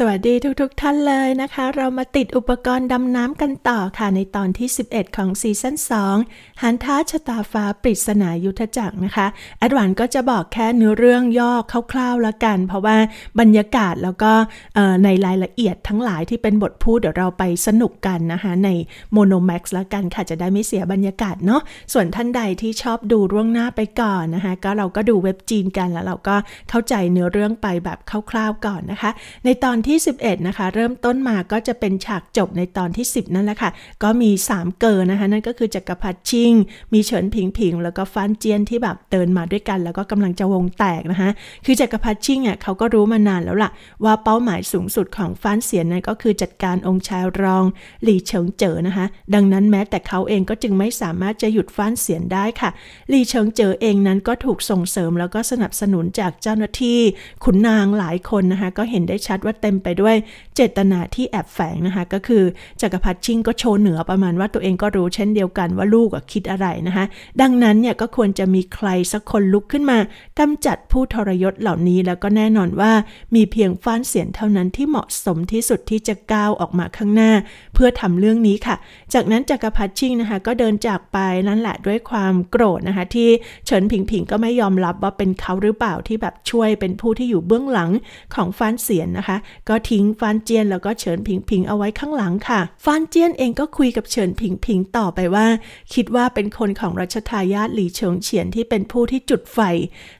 สวัสดีทุกๆท่านเลยนะคะ เรามาติดอุปกรณ์ดำน้ำกันต่อค่ะในตอนที่ 11 ของซีซั่น2หาญท้าชะตาฟ้าปริศนายุทธจักรนะคะแอดวานก็จะบอกแค่เนื้อเรื่องย่อคร่าวๆแล้วกัน เพราะว่าบรรยากาศแล้วก็ในรายละเอียดทั้งหลายที่เป็นบทพูดเดี๋ยวเราไปสนุกกันนะคะใน Monomax แล้วกันค่ะจะได้ไม่เสียบรรยากาศเนาะส่วนท่านใดที่ชอบดูล่วงหน้าไปก่อนนะคะก็เราก็ดูเว็บจีนกันแล้วเราก็เข้าใจเนื้อเรื่องไปแบบคร่าวๆก่อนนะคะ ในตอนที่ 11 นะคะ เริ่มต้นมาก็จะเป็นฉากจบในตอนที่ 10 นั่นแหละค่ะ ก็มี 3 เกินนะคะ นั่นก็คือจักรพรรดิชิง มีเฉินผิงผิง แล้วก็ฟานเจียนที่แบบเดินมาด้วยกัน แล้วก็กำลังจะวงแตกนะคะ คือจักรพรรดิชิงอะเขาก็รู้มานานแล้วล่ะ ว่าเป้าหมายสูงสุดของฟานเสียนนั้นก็คือจัดการองค์ชายรองหลี่เฉิงเจ๋อนะคะ ดังนั้นแม้แต่เขาเองก็จึงไม่สามารถจะหยุดฟานเสียนได้ค่ะ หลี่เฉิงเจ๋อเองนั้นก็ถูกส่งเสริมแล้วก็สนับสนุนจากเจ้าหน้าที่ขุนนางหลายคนนะคะ ก็เห็นได้ชัดว่าเต็มไปด้วยเจตนาที่แอบแฝงนะคะ ก็คือจักรพรรดิชิงก็โชว์เหนือประมาณว่าตัวเองก็รู้เช่นเดียวกันว่าลูกคิดอะไรนะคะ ดังนั้นเนี่ยก็ควรจะมีใครสักคนลุกขึ้นมากำจัดผู้ทรยศเหล่านี้แล้วก็แน่นอนว่ามีเพียงฟ้านเสียนเท่านั้นที่เหมาะสมที่สุดที่จะก้าวออกมาข้างหน้า เพื่อทำเรื่องนี้ค่ะ จากนั้นจักรพรรดิชิงนะคะ ก็เดินจากไปนั่นแหละด้วยความโกรธนะคะ ที่เฉินผิงผิงก็ไม่ยอมรับว่าเป็นเขาหรือเปล่าที่แบบช่วยเป็นผู้ที่อยู่เบื้องหลังของฟ้านเสียนนะคะก็ทิ้งฟานเจียนแล้วก็เฉินผิงผิงเอาไว้ข้างหลังค่ะ ฟานเจียนเองก็คุยกับเฉินผิงผิงต่อไปว่า คิดว่าเป็นคนของรัชทายาทหลี่เฉิงเฉียนที่เป็นผู้ที่จุดไฟ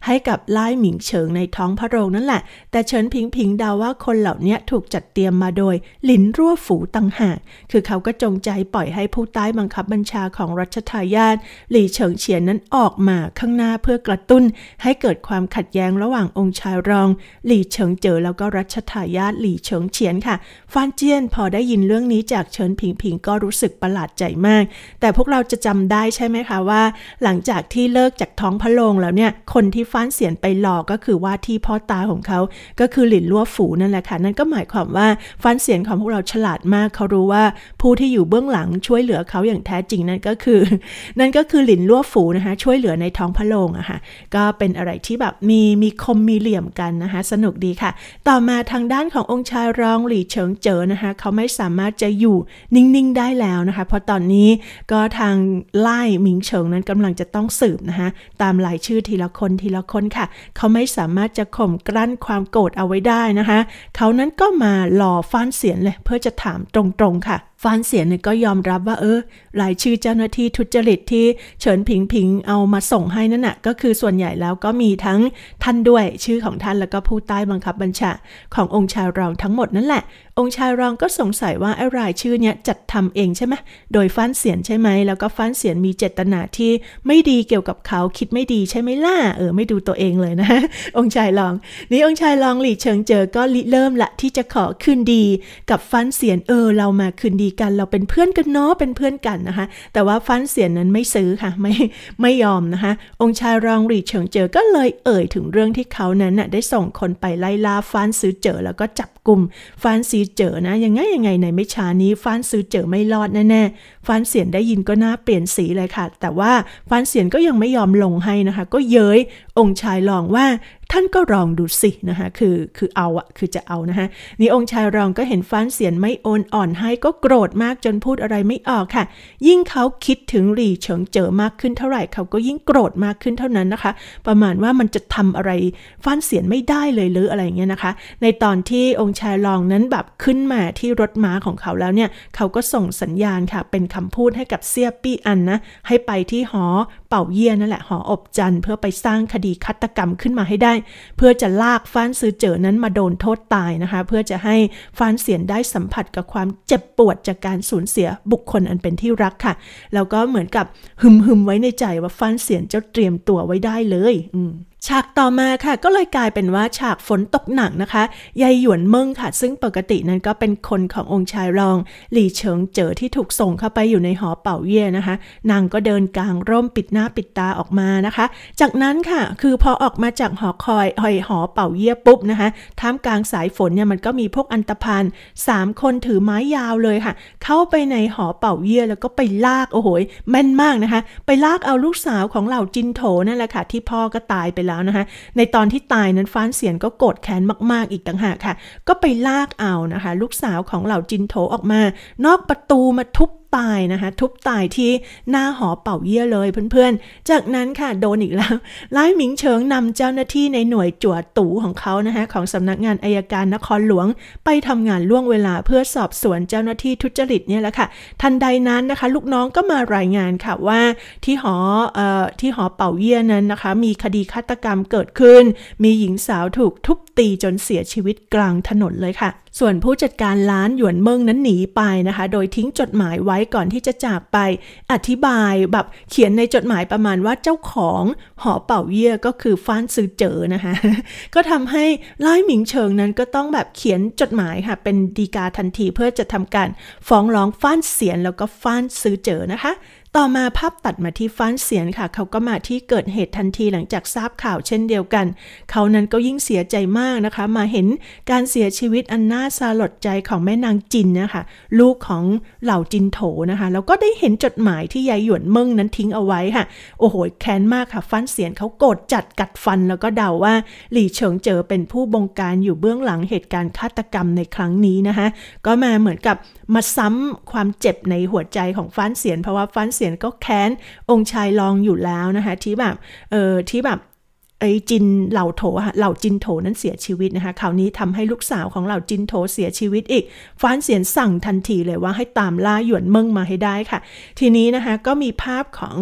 ให้กับไล่หมิงเฉิงในท้องพระโรงนั่นแหละ แต่เฉินผิงผิงเดาว่าคนเหล่านี้ถูกจัดเตรียมมาโดยหลินรั่วฝูตังหาก คือเขาก็จงใจปล่อยให้ผู้ใต้บังคับบัญชาของรัชทายาทหลี่เฉิงเฉียนนั้นออกมาข้างหน้าเพื่อกระตุ้น ให้เกิดความขัดแย้งระหว่างองค์ชายรอง หลี่เฉิงเจ๋อแล้วก็รัชทายาทหลี่เฉิงเฉียนค่ะ ฟานเจียนพอได้ยินเรื่องนี้จากเฉินผิงผิงก็รู้สึกประหลาดใจมาก แต่พวกเราจะจำได้ใช่ไหมคะว่า หลังจากที่เลิกจากท้องพระโรงแล้วเนี่ย คนที่ฟานเสียนไปหลอกก็คือว่าที่พ่อตาของเขา ก็คือหลินลัวฝูนั่นแหละค่ะ นั่นก็หมายความว่าฟานเสียนของพวกเราฉลาดมากเขารู้ว่าผู้ที่อยู่เบื้องหลังช่วยเหลือเขาอย่างแท้จริงนั่นก็คือ นั่นก็คือหลินลัวฝูนะคะช่วยเหลือในท้องพระโรงอะค่ะก็เป็นอะไรที่แบบมีมีคมมีเหลี่ยมกันนะคะสนุกดีค่ะ ต่อมาทางด้านขององค์ชายรองหลี่เฉิงเจ๋อนะคะเขาไม่สามารถจะอยู่นิ่งๆ ได้แล้วนะคะ เพราะตอนนี้ก็ทางไล่หมิงเฉิงนั้นกำลังจะต้องสืบนะคะตามรายชื่อทีละคนทีละคนค่ะ เขาไม่สามารถจะข่มกลั้นความโกรธเอาไว้ได้นะคะ เขานั้นก็มาหล่อฟ้านเสียนเลยเพื่อจะถามตรงๆค่ะ ฟานเสียนก็ยอมรับว่าเออรายชื่อเจ้าหน้าที่ทุจริตที่เฉินผิงผิงเอามาส่งให้นั่นน่ะก็คือส่วนใหญ่แล้วก็มีทั้งท่านด้วยชื่อของท่านแล้วก็ผู้ใต้บังคับบัญชาขององค์ชายรองทั้งหมดนั่นแหละ องค์ชายรองก็สงสัยว่าไอ้รายชื่อเนี้ยจัดทำเองใช่ไหมโดยฟันเสียนใช่ไหม แล้วก็ฟันเสียนมีเจตนาที่ไม่ดีเกี่ยวกับเขาคิดไม่ดีใช่ไหมล่ะ เออไม่ดูตัวเองเลยนะ องค์ชายรอง นี่องค์ชายรองหลี่เฉิงเจอก็เริ่มละที่จะขอคืนดีกับฟันเสียนเออ เรามาคืนดีกัน เราเป็นเพื่อนกันเนาะเป็นเพื่อนกันนะคะ แต่ว่าฟันเสียนนั้นไม่ซื้อค่ะไม่ไม่ยอมนะคะ องค์ชายรองหรีเฉิงเจอก็เลยเอ่ยถึงเรื่องที่เขานั้นน่ะได้ส่งคนไปไล่ล่าฟันซื้อเจอแล้วก็จับ กลุ่มฟานซีเจอนะยังไงยังไงในไม่ช้านี้ฟานซื้อเจอไม่รอดแน่ๆฟานเสียนได้ยินก็น่าเปลี่ยนสีเลยค่ะ แต่ว่าฟานเสียนก็ยังไม่ยอมลงให้นะคะ ก็เย้ยองค์ชายลองว่า ท่านก็ลองดูสินะคะคือคือเอาอะคือจะเอานะคะนี่องค์ชายรองก็เห็นฟ้านเสียนไม่โอนอ่อนให้ก็โกรธมากจนพูดอะไรไม่ออกค่ะ ยิ่งเขาคิดถึงหลี่เฉิงเจอมากขึ้นเท่าไหร่เขาก็ยิ่งโกรธมากขึ้นเท่านั้นนะคะ ประมาณว่ามันจะทำอะไรฟ้านเสียนไม่ได้เลยหรืออะไรเงี้ยนะคะ ในตอนที่องค์ชายรองนั้นแบบขึ้นมาที่รถม้าของเขาแล้วเนี่ยเขาก็ส่งสัญญาณค่ะเป็นคำพูดให้กับเซียปี้อันนะให้ไปที่หอเป่าเยี่ยนั่นแหละหออบจันเพื่อไปสร้างคดีฆาตกรรมขึ้นมาให้ได้ เพื่อจะลากฟ้านซือเจอนั้นมาโดนโทษตายนะคะ เพื่อจะให้ฟ้านเสียนได้สัมผัสกับความเจ็บปวดจากการสูญเสียบุคคลอันเป็นที่รักค่ะ แล้วก็เหมือนกับหึมหึมไว้ในใจว่าฟ้านเสียนจะเตรียมตัวไว้ได้เลย อืมฉากต่อมาค่ะก็เลยกลายเป็นว่าฉากฝนตกหนักนะคะยายหยวนเมิงค่ะ ซึ่งปกตินั้นก็เป็นคนขององค์ชายรอง หลี่เฉิงเจอที่ถูกส่งเข้าไปอยู่ในหอเป่าเย่นะคะ นางก็เดินกลางร่มปิดหน้าปิดตาออกมานะคะ จากนั้นค่ะคือพอออกมาจากหอคอยหอยหอเป่าเย่ปุ๊บนะคะท่ามกลางสายฝนเนี่ยมันก็มีพวกอันตพันสามคนถือไม้ยาวเลยค่ะ เข้าไปในหอเป่าเย่แล้วก็ไปลากโอ้โหแม่นมากนะคะ ไปลากเอาลูกสาวของเหล่าจินโถนั่นแหละค่ะที่พ่อก็ตายไปแล้วนะคะ ในตอนที่ตายนั้นฟ้านเสียนก็โกรธแค้นมาก ๆ อีกต่างหากค่ะ ก็ไปลากเอานะคะ ลูกสาวของเหล่าจินโถออกมา นอกประตูมาทุบ ตายนะคะ ทุบตายที่หน้าหอเป่าเยี่ยเลยเพื่อนๆ จากนั้นค่ะโดนอีกแล้วไล่หมิงเฉิงนำเจ้าหน้าที่ในหน่วยจวดตู่ของเขานะคะของสำนักงานอายการนครหลวง ไปทำงานล่วงเวลาเพื่อสอบสวนเจ้าหน้าที่ทุจริตเนี่ยแหละค่ะ ทันใดนั้นนะคะ ลูกน้องก็มารายงานค่ะว่าที่หอเอ่อที่หอเป่าเยี่ยนั้นนะคะ มีคดีฆาตกรรมเกิดขึ้น มีหญิงสาวถูกทุบตีจนเสียชีวิตกลางถนนเลยค่ะ ส่วนผู้จัดการร้านหยวนเมิงนั้นหนีไปนะคะ โดยทิ้งจดหมายไว้ก่อนที่จะจากไป อธิบายแบบเขียนในจดหมายประมาณว่าเจ้าของหอเป่าเยี่ยก็คือฟ้านซือเจอนะคะ ก็ทำให้ไล่หมิงเฉิงนั้นก็ต้องแบบเขียนจดหมายค่ะ เป็นดีกาทันทีเพื่อจะทำการฟ้องร้องฟ้านเสียนแล้วก็ฟ้านซือเจอนะคะต่อมาภาพตัดมาที่ฟ้านเสียนค่ะ เขาก็มาที่เกิดเหตุทันทีหลังจากทราบข่าวเช่นเดียวกัน เขานั้นก็ยิ่งเสียใจมากนะคะ มาเห็นการเสียชีวิตอันน่าสลดใจของแม่นางจินนะคะ ลูกของเหล่าจินโถนะคะ แล้วก็ได้เห็นจดหมายที่ยายหยวนเมิงนั้นทิ้งเอาไว้ค่ะ โอ้โหแค้นมากค่ะ ฟ้านเสียนเขาโกรธจัดกัดฟันแล้วก็เดาว่าหลี่เฉิงเจอเป็นผู้บงการอยู่เบื้องหลังเหตุการณ์ฆาตกรรมในครั้งนี้นะคะ ก็มาเหมือนกับมาซ้ำความเจ็บในหัวใจของฟ้านเสียนเพราะว่าฟ้านเสียนก็แค้นองค์ชายรองอยู่แล้วนะคะที่แบบเออที่แบบไอ้จินเหล่าโถเหล่าจินโถนั้นเสียชีวิตนะคะคราวนี้ทำให้ลูกสาวของเหล่าจินโถเสียชีวิตอีกฟ้านเสียนสั่งทันทีเลยว่าให้ตามล่าหยวนเมิงมาให้ได้ค่ะ ทีนี้นะคะก็มีภาพของ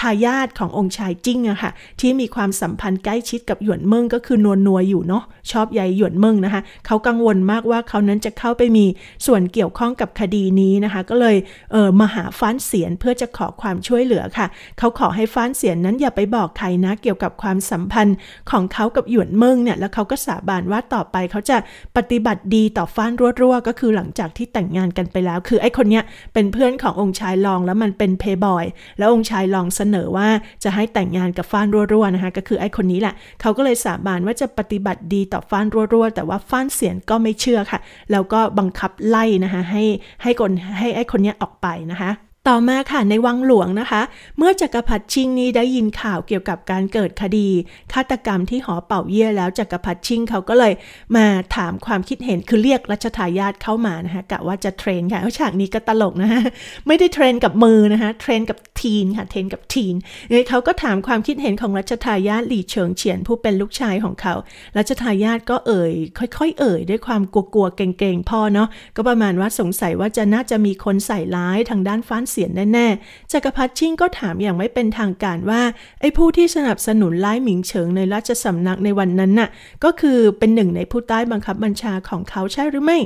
ทายาทขององค์ชายจิ้งอะค่ะที่มีความสัมพันธ์ใกล้ชิดกับหยวนเมิงก็คือนวลนัวอยู่เนาะชอบใยหยวนเมิงนะคะเขากังวลมากว่าเขานั้นจะเข้าไปมีส่วนเกี่ยวข้องกับคดีนี้นะคะ ก็เลยเออมาหาฟ้านเสียนเพื่อจะขอความช่วยเหลือค่ะ เขาขอให้ฟ้านเสียนนั้นอย่าไปบอกใครนะเกี่ยวกับความสัมพันธ์ของเขากับหยวนเมิงเนี่ยแล้วเขาก็สาบานว่าต่อไปเขาจะปฏิบัติดีต่อฟ้านรั่วๆก็คือหลังจากที่แต่งงานกันไปแล้ว คือไอ้คนเนี้ยเป็นเพื่อนขององค์ชายรองแล้วมันเป็นเพย์บอยแล้วองค์ชายรองเสนนอว่าจะให้แต่งงานกับฟ้านรั่วๆนะคะก็คือไอ้คนนี้แหละเขาก็เลยสาบานว่าจะปฏิบัติดีต่อฟ้านรั่วๆแต่ว่าฟ้านเสียนก็ไม่เชื่อค่ะ แล้วก็บังคับไล่นะคะให้ให้คนให้ไอ้คนนี้ออกไปนะคะ ต่อมาค่ะในวังหลวงนะคะ เมื่อจักรพรรดิชิงนี้ได้ยินข่าวเกี่ยวกับการเกิดคดี ฆาตกรรมที่หอเป่าเยี่ยแล้วจักรพรรดิชิงเขาก็เลยมาถามความคิดเห็นคือเรียกรัชทายาทเข้ามานะคะกะว่าจะเทรนค่ะฉากนี้ก็ตลกนะคะไม่ได้เทรนกับมือนะคะเทรนกับทีนค่ะเทรนกับทีนเลยเขาก็ถามความคิดเห็นของรัชทายาทหลี่เฉิงเฉียนผู้เป็นลูกชายของเขารัชทายาทก็เอ่ย ค่อยๆ เอ่ย ด้วยความกลัวๆเกรงๆพ่อเนาะก็ประมาณว่าสงสัยว่าจะน่าจะมีคนใส่ร้ายทางด้านฟ้านเสียนแน่ๆจักรพรรดิชิงก็ถามอย่างไม่เป็นทางการว่าไอ้ผู้ที่สนับสนุนไล่หมิงเฉิงในราชสำนักในวันนั้นน่ะก็คือเป็นหนึ่งในผู้ใต้บังคับบัญชาของเขาใช่หรือไม่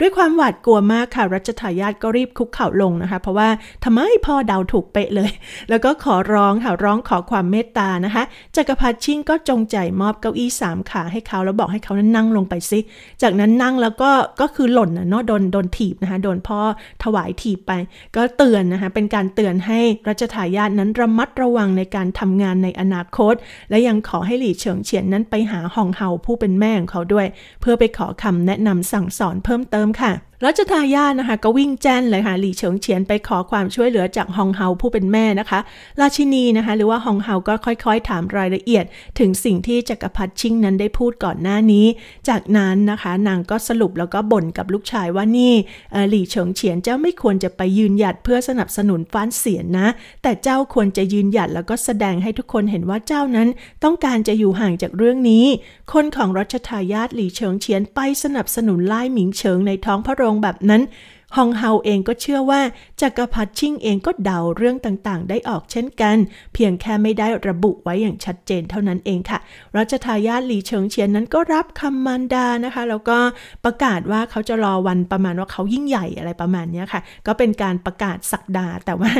ด้วยความหวาดกลัวมากค่ะ รัชทายาทก็รีบคุกเข่าลงนะคะ เพราะว่าทำไมพ่อเดาถูกเป๊ะเลย แล้วก็ขอร้องค่ะร้องขอความเมตตานะคะจักรพรรดิชิงก็จงใจมอบเก้าอี้สามขาให้เขาแล้วบอกให้เขานั้นนั่งลงไปซิจากนั้นนั่งแล้วก็ก็คือหล่นนะเนาะโดนโดนถีบนะคะโดนพ่อถวายถีบไป ก็เตือนนะคะเป็นการเตือนให้รัชทายาทนั้นระมัดระวังในการทำงานในอนาคต และยังขอให้หลี่เฉิงเฉียนนั้นไปหาหองเฮาผู้เป็นแม่ของเขาด้วย เพื่อไปขอคำแนะนำสั่งสอนเพิ่มเติมค่ะ รัชทายาทนะคะก็วิ่งแจ้นเลยค่ะหลี่เฉิงเฉียนไปขอความช่วยเหลือจากฮองเฮาผู้เป็นแม่นะคะ ราชินีนะคะหรือว่าฮองเฮาก็ค่อยๆ ถามรายละเอียด ถึงสิ่งที่จักรพรรดิชิงนั้นได้พูดก่อนหน้านี้ จากนั้นนะคะนางก็สรุปแล้วก็บ่นกับลูกชายว่านี่หลี่เฉิงเฉียนเจ้าไม่ควรจะไปยืนหยัดเพื่อสนับสนุนฟ้านเสียนนะ แต่เจ้าควรจะยืนหยัดแล้วก็แสดงให้ทุกคนเห็นว่าเจ้านั้น ต้องการจะอยู่ห่างจากเรื่องนี้ คนของรัชทายาทหลี่เฉิงเฉียนไปสนับสนุนไล่หมิงเฉิงในท้องพระโรงแบบนั้น ฮองเฮาเองก็เชื่อว่าจักรพรรดิชิงเองก็เดาเรื่องต่างๆ ได้ออกเช่นกัน เพียงแค่ไม่ได้ระบุไว้อย่างชัดเจนเท่านั้นเองค่ะรัชทายาทหลีเฉิงเฉียนนั้นก็รับคำมันดานะคะ แล้วก็ประกาศว่าเขาจะรอวันประมาณว่าเขายิ่งใหญ่อะไรประมาณนี้ค่ะ ก็เป็นการประกาศสักดาแต่ว่า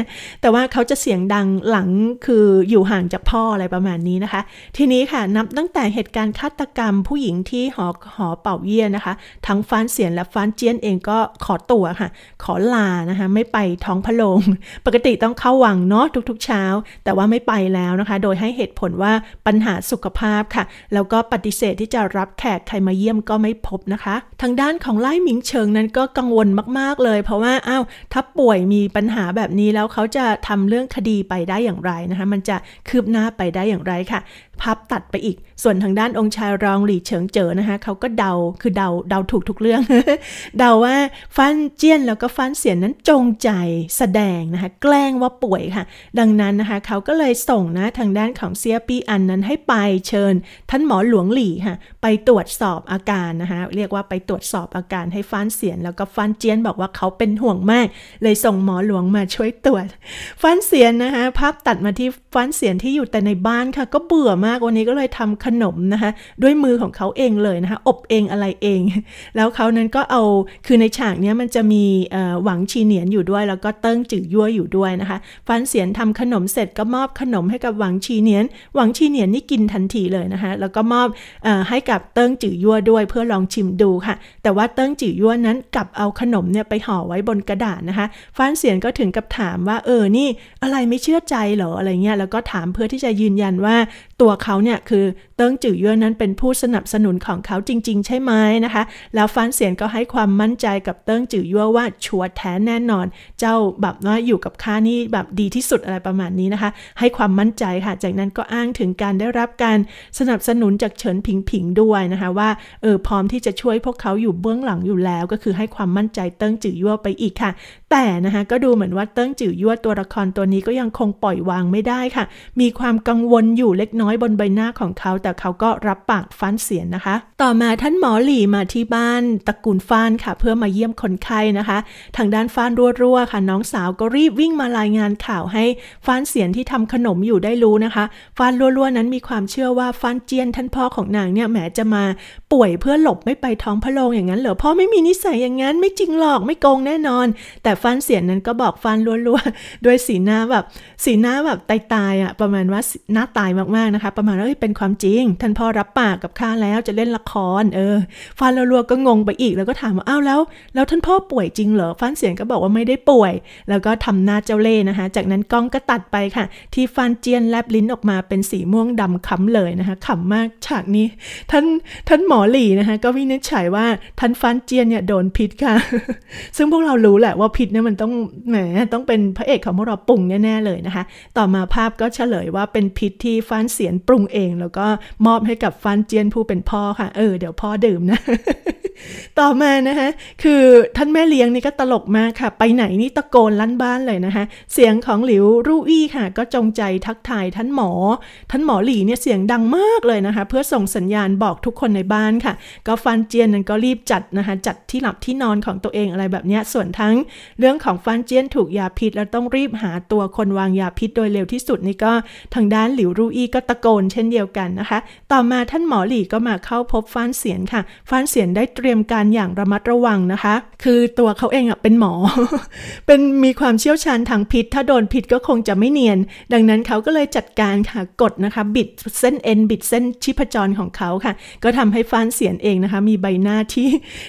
แต่ว่าเขาจะเสียงดังหลังคืออยู่ห่างจากพ่ออะไรประมาณนี้นะคะ ทีนี้ค่ะนับตั้งแต่เหตุการณ์ฆาตกรรมผู้หญิงที่หอหอเป่าเยี่ยนะคะ ทั้งฟานเสียนและฟานเจียนเองก็ขอตัวค่ะขอลานะคะ ไม่ไปท้องพระโรงปกติต้องเข้าวังเนาะทุกๆเช้า แต่ว่าไม่ไปแล้วนะคะ โดยให้เหตุผลว่าปัญหาสุขภาพค่ะ แล้วก็ปฏิเสธที่จะรับแขกใครมาเยี่ยมก็ไม่พบนะคะ ทางด้านของไล่หมิงเฉิงนั้นก็กังวลมากๆเลย เพราะว่าอ้าวถ้าป่วยมีปัญหาแบบนี้แล้วเขาจะทำเรื่องคดีไปได้อย่างไรนะคะ มันจะคืบหน้าไปได้อย่างไรค่ะ พับตัดไปอีก ส่วนทางด้านองค์ชายรองหลี่เฉิงเจ๋อนะคะเขาก็เดาคือเดาเดาถูกทุกเรื่อง เดาว่าฟันเจี้ยนแล้วก็ฟันเสียนนั้นจงใจแสดงนะคะแกล้งว่าป่วยค่ะ ดังนั้นนะคะเขาก็เลยส่งนะทางด้านของเซียปีอันนั้นให้ไปเชิญ ท่านหมอหลวงหลี่ค่ะไปตรวจสอบอาการนะคะเรียกว่าไปตรวจสอบอาการให้ฟันเสียน แล้วก็ฟันเจี้ยนบอกว่าเขาเป็นห่วงมาก เลยส่งหมอหลวงมาช่วยตรวจ ฟันเสียนนะคะภาพตัดมาที่ฟันเสียนที่อยู่แต่ในบ้านค่ะ ก็เบื่อมากวันนี้ก็เลยทำขนมนะคะด้วยมือของเขาเองเลยนะคะอบเองอะไรเอง แล้วเขานั้นก็เอาคือในฉากนี้มันจะมีหวังชีเหนียนอยู่ด้วย แล้วก็เติ้งจื่อยั่วอยู่ด้วยนะคะฟันเสียนทำขนมเสร็จก็มอบขนมให้กับหวังชีเหนียน หวังชีเหนียนนี่กินทันทีเลยนะคะแล้วก็มอบให้กับเติ้งจื่อยั่วด้วยเพื่อลองชิมดูค่ะ แต่ว่าเติ้งจื่อยั่วนั้นกลับเอาขนมเนี่ยไปห่อไว้บนกระดาษนะคะฟันเสียนก็ถึงกับถามว่าเออนี่อะไรไม่เชื่อใจเหรออะไรเงี้ยแล้วก็ถามเพื่อที่จะยืนยันว่าตัวเขาเนี่ยคือเติ้งจื่อยั่วนั้นเป็นผู้สนับสนุนของเขาจริง ๆ ใช่ไหมนะคะ แล้วฟันเสียนก็ให้ความมั่นใจกับเติ้งจื่อยั่วว่าชัวร์แท้แน่นอน เจ้าแบบว่าอยู่กับข้านี่แบบดีที่สุดอะไรประมาณนี้นะคะ ให้ความมั่นใจค่ะ จากนั้นก็อ้างถึงการได้รับการสนับสนุนจากเฉินผิงผิงด้วยนะคะว่าเออพร้อมที่จะช่วยพวกเขาอยู่เบื้องหลังอยู่แล้ว ก็คือให้ความมั่นใจเติ้งจื่อยั่วไปอีกค่ะ แต่นะคะก็ดูเหมือนว่าเติ้งจื่อยั่วตัวละครตัวนี้ก็ยังคงปล่อยวางไม่ได้ค่ะ มีความกังวลอยู่เล็กน้อยบนใบหน้าของเขา แต่เขาก็รับปากฟันเสียนนะคะ ต่อมาท่านหมอหลี่มาที่บ้านตระกูลฟ้านค่ะ เพื่อมาเยี่ยมคนไข้นะคะ ทางด้านฟ้านรัวๆค่ะ น้องสาวก็รีบวิ่งมารายงานข่าวให้ฟ้านเสียนที่ทำขนมอยู่ได้รู้นะคะฟ้านรัวๆนั้นมีความเชื่อว่าฟ้านเจียนท่านพ่อของนางเนี่ยแหมจะมาป่วยเพื่อหลบไม่ไปท้องพระโรงอย่างนั้นเหรอพ่อไม่มีนิสัยอย่างนั้นไม่จริงหรอกไม่โกงแน่นอน แต่ฟ้านเสียนนั้นก็บอกฟ้านรัวๆด้วยสีหน้าแบบสีหน้าแบบตายๆอะประมาณว่าหน้าตายมากๆนะคะประมาณว่าเป็นความจริง ท่านพ่อรับปากกับข้าแล้วจะเล่นละคร เออ ฟานรัวก็งงไปอีกแล้วก็ถามว่าอ้าวแล้ว แล้วท่านพ่อป่วยจริงเหรอฟันเสียงก็บอกว่าไม่ได้ป่วย แล้วก็ทำหน้าเจ้าเล่ห์นะคะ จากนั้นกล้องก็ตัดไปค่ะ ที่ฟันเจียนแลบลิ้นออกมาเป็นสีม่วงดำค้ำเลยนะคะขำมากฉากนี้ ท่านท่านหมอหลี่นะคะ ก็วินิจฉัยว่าท่านฟันเจียนเนี่ยโดนพิษค่ะ ซึ่งพวกเรารู้แหละว่าพิษเนี่ยมันต้องแหมต้องเป็นพระเอกของพวกเราปรุงแน่ๆเลยนะคะ ต่อมาภาพก็เฉลยว่าเป็นพิษที่ฟันเสียนปรุงเอง แล้วก็มอบให้กับฟันเจียนผู้เป็นพ่อค่ะ เออเดี๋ยวพ่อดื่มนะ ต่อมานะคะคือท่านแม่เลี้ยงนี่ก็ตลกมากค่ะ ไปไหนนี่ตะโกนลั่นบ้านเลยนะคะเสียงของหลิวรู่อี้ค่ะ ก็จงใจทักทายท่านหมอ ท่านหมอหลี่เนี่ยเสียงดังมากเลยนะคะ เพื่อส่งสัญญาณบอกทุกคนในบ้านค่ะ ก็ฟันเจียนนั้นก็รีบจัดนะคะจัดที่หลับที่นอนของตัวเองอะไรแบบนี้ส่วนทั้งเรื่องของฟันเจียนถูกยาพิษแล้วต้องรีบหาตัวคนวางยาพิษโดยเร็วที่สุดนี่ก็ทางด้านหลิวรู่อี้ก็ตะโกนเช่นเดียวกันนะคะ ต่อมาท่านหมอหลี่ก็มาเข้าพบฟ้านเสียนค่ะ ฟ้านเสียนได้เตรียมการอย่างระมัดระวังนะคะ คือตัวเขาเองอะเป็นหมอ เป็นมีความเชี่ยวชาญทางพิษ ถ้าโดนพิษก็คงจะไม่เนียน ดังนั้นเขาก็เลยจัดการค่ะกดนะคะ บิดเส้นเอ็นบิดเส้นชีพจรของเขาค่ะ ก็ทำให้ฟ้านเสียนเองนะคะ มีใบหน้าที่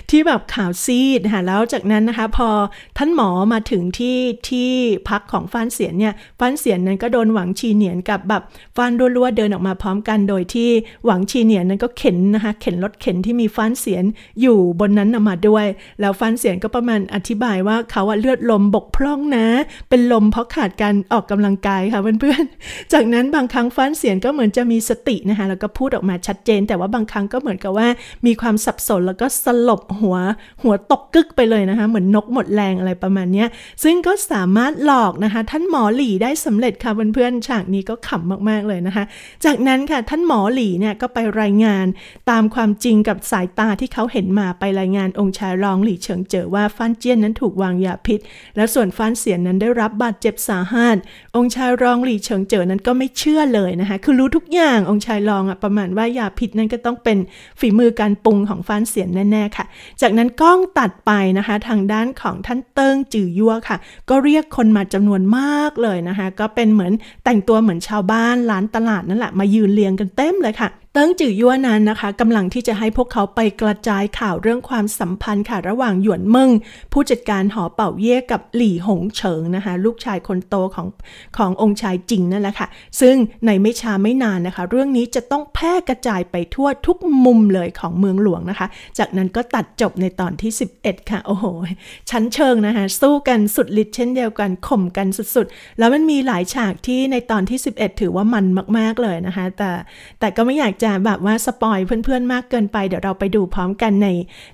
ที่แบบขาวซีดค่ะแล้วจากนั้นนะคะ พอท่านหมอมาถึงที่ที่พักของฟ้านเสียนเนี่ยฟ้านเสียนนั้นก็โดนหวังชีเหนียนกับแบบฟ้านรัวๆเดินออกมาพร้อมกันโดยที่หวังชีเนียนนั้นก็เข็นนะคะเข็นรถเข็นที่มีฟ้านเสียนอยู่บนนั้นมาด้วย แล้วฟ้านเสียนก็ประมาณอธิบายว่าเขาเลือดลมบกพร่องนะ เป็นลมเพราะขาดการออกกำลังกายค่ะเพื่อนๆ จากนั้นบางครั้งฟ้านเสียนก็เหมือนจะมีสตินะคะแล้วก็พูดออกมาชัดเจน แต่ว่าบางครั้งก็เหมือนกับว่ามีความสับสนแล้วก็สลบหัวหัวตกกึกไปเลยนะคะเหมือนนกหมดแรงอะไรประมาณนี้ซึ่งก็สามารถหลอกนะคะท่านหมอหลี่ได้สำเร็จค่ะเพื่อนๆฉากนี้ก็ขำมากๆเลยนะคะจากนั้นค่ะท่านหมอหลี่เนี่ยก็ไปรายงานตามความจริงกับสายตาที่เขาเห็นมาไปรายงานองค์ชายรองหลี่เฉิงเจ๋อว่าฟันเจี้ยนนั้นถูกวางยาพิษ และส่วนฟันเสียนนั้นได้รับบาดเจ็บสาหัสองค์ชายรองหลี่เฉิงเจ๋อนั้นก็ไม่เชื่อเลยนะคะคือรู้ทุกอย่างองค์ชายรองอะประมาณว่ายาพิษนั้นก็ต้องเป็นฝีมือการปรุงของฟันเสียนแน่ๆค่ะ จากนั้นกล้องตัดไปนะคะทางด้านของท่านเติ้งจือยั่วค่ะ ก็เรียกคนมาจำนวนมากเลยนะคะ ก็เป็นเหมือนแต่งตัวเหมือนชาวบ้านร้านตลาดนั่นแหละมายืนเรียงกันเต็มเลยค่ะ เติ้งจื่อยั่วนั้นนะคะกำลังที่จะให้พวกเขาไปกระจายข่าวเรื่องความสัมพันธ์ค่ะระหว่างหยวนเมิงผู้จัดการหอเป่าเย่กับหลี่หงเฉิงนะคะลูกชายคนโตของขององค์ชายจิงนั่นแหละค่ะ ซึ่งในไม่ช้าไม่นานนะคะ เรื่องนี้จะต้องแพร่กระจายไปทั่วทุกมุมเลยของเมืองหลวงนะคะ จากนั้นก็ตัดจบในตอนที่ 11 ค่ะโอ้โหชั้นเชิงนะคะสู้กันสุดฤทธิ์เช่นเดียวกันข่มกันสุดๆ แล้วมันมีหลายฉากที่ในตอนที่ 11 ถือว่ามันมาก ๆเลยนะคะ แต่แต่ก็ไม่อยากจะแบบว่า spoil เพื่อนๆมากเกินไป เดี๋ยวเราไปดูพร้อมกันใน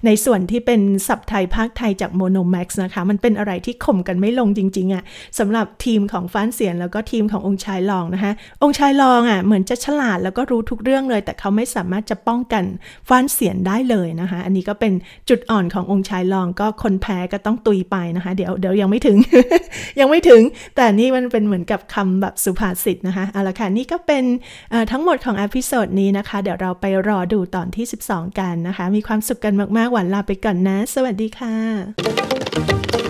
ในส่วนที่เป็นซับไทยพากย์ไทยจาก Monomax นะคะ มันเป็นอะไรที่ข่มกันไม่ลงจริงๆอะค่ะสำหรับทีมของฟ้านเสียนแล้วก็ทีมขององค์ชายรองนะคะ องค์ชายรองอะ่ะเหมือนจะฉลาดแล้วก็รู้ทุกเรื่องเลย แต่เขาไม่สามารถจะป้องกันฟ้านเสียนได้เลยนะคะ อันนี้ก็เป็นจุดอ่อนขององค์ชายรองก็คนแพ้ก็ต้องตุยไปนะคะ เดี๋ยวเดี๋ยวยังไม่ถึง ยังไม่ถึง แต่นี่มันเป็นเหมือนกับคำแบบสุภาษิตนะคะเอาละค่ะนี่ก็เป็นทั้งหมดของอพิโซดนี้นะคะ เดี๋ยวเราไปรอดูตอนที่ 12 กันนะคะ มีความสุขกันมากๆหวานลาไปก่อนนะ สวัสดีค่ะ